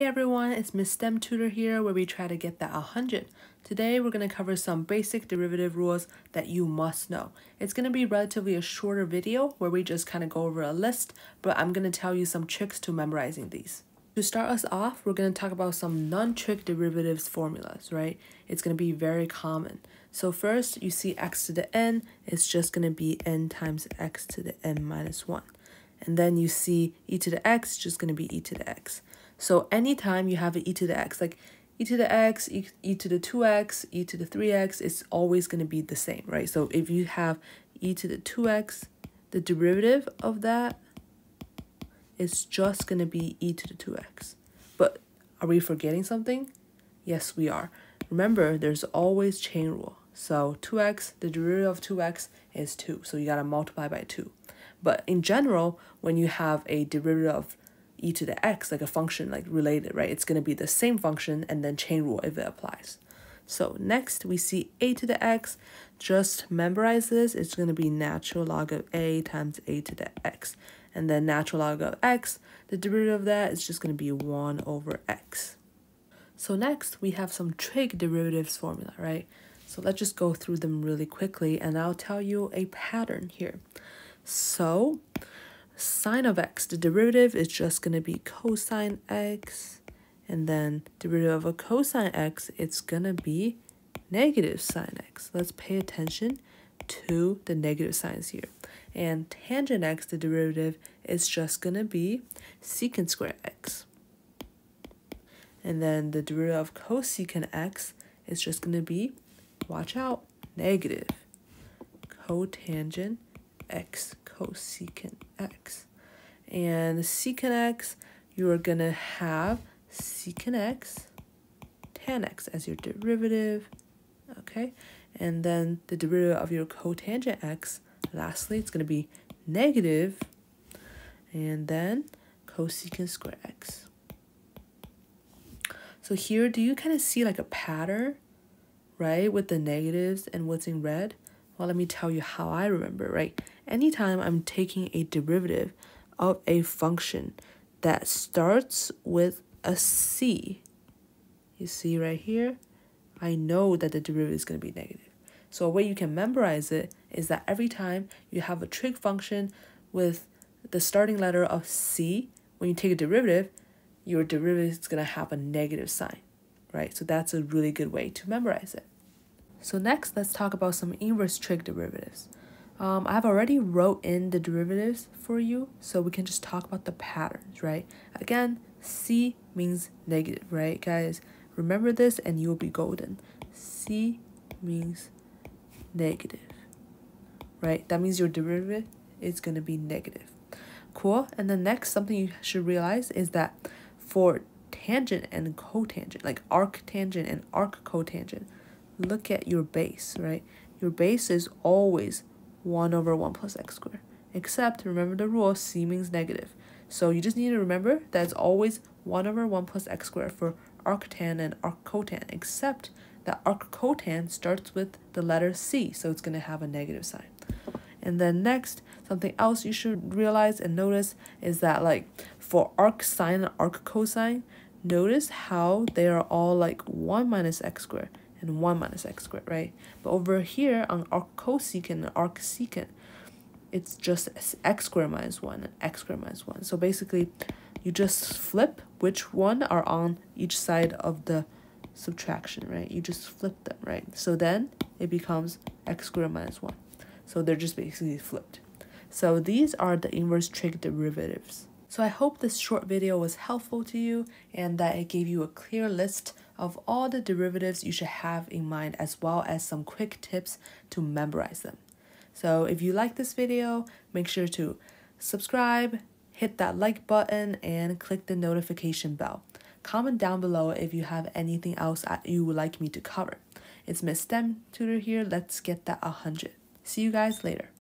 Hey everyone, it's Miss STEM Tutor here where we try to get that 100. Today we're going to cover some basic derivative rules that you must know. It's going to be relatively a shorter video where we just kind of go over a list, but I'm going to tell you some tricks to memorizing these. To start us off, we're going to talk about some non-trick derivatives formulas, right? It's going to be very common. So first, you see x to the n, it's just going to be n times x to the n minus 1. And then you see e to the x, just going to be e to the x. So anytime you have an e to the x, like e to the x, e, e to the 2x, e to the 3x, it's always going to be the same, right? So if you have e to the 2x, the derivative of that is just going to be e to the 2x. But are we forgetting something? Yes, we are. Remember, there's always chain rule. So 2x, the derivative of 2x is 2. So you got to multiply by 2. But in general, when you have a derivative of e to the x, like a function like related, right? It's going to be the same function and then chain rule if it applies. So next we see a to the x. Just memorize this. It's going to be natural log of a times a to the x. And then natural log of x, the derivative of that is just going to be 1 over x. So next we have some trig derivatives formula, right? So let's just go through them really quickly and I'll tell you a pattern here. So sine of x, the derivative is just going to be cosine x. And then derivative of a cosine x, it's going to be negative sine x. Let's pay attention to the negative signs here. And tangent x, the derivative, is just going to be secant square x. And then the derivative of cosecant x is just going to be, watch out, negative cotangent x cosecant x. And secant x, you are going to have secant x, tan x as your derivative, okay? And then the derivative of your cotangent x, lastly, it's going to be negative, and then cosecant square x. So here, do you kind of see like a pattern, right, with the negatives and what's in red? Well, let me tell you how I remember, right? Anytime I'm taking a derivative of a function that starts with a c, you see right here, I know that the derivative is going to be negative. So a way you can memorize it is that every time you have a trig function with the starting letter of c, when you take a derivative, your derivative is going to have a negative sign, right? So that's a really good way to memorize it. So next, let's talk about some inverse trig derivatives. Um, I've already wrote in the derivatives for you, so we can just talk about the patterns, right? Again, C means negative, right, guys? Remember this and you'll be golden. C means negative, right? That means your derivative is going to be negative. Cool. And then next, something you should realize is that for tangent and cotangent, like arctangent and arccotangent, look at your base, right? Your base is always 1 over 1 plus x squared. Except, remember the rule, c means negative. So you just need to remember that it's always 1 over 1 plus x squared for arctan and arccotan, except that arccotan starts with the letter c, so it's going to have a negative sign. And then next, something else you should realize and notice is that like for arc sine and arc cosine, notice how they are all like 1 minus x squared and 1 minus x squared, right? But over here on arc cosecant and arc secant, it's just x squared minus 1 and x squared minus 1. So basically, you just flip which one are on each side of the subtraction, right? You just flip them, right? So then it becomes x squared minus 1. So they're just basically flipped. So these are the inverse trig derivatives. So I hope this short video was helpful to you and that it gave you a clear list of all the derivatives you should have in mind as well as some quick tips to memorize them. So if you like this video, make sure to subscribe, hit that like button, and click the notification bell. Comment down below if you have anything else you would like me to cover. It's Miss STEM Tutor here. Let's get that 100. See you guys later.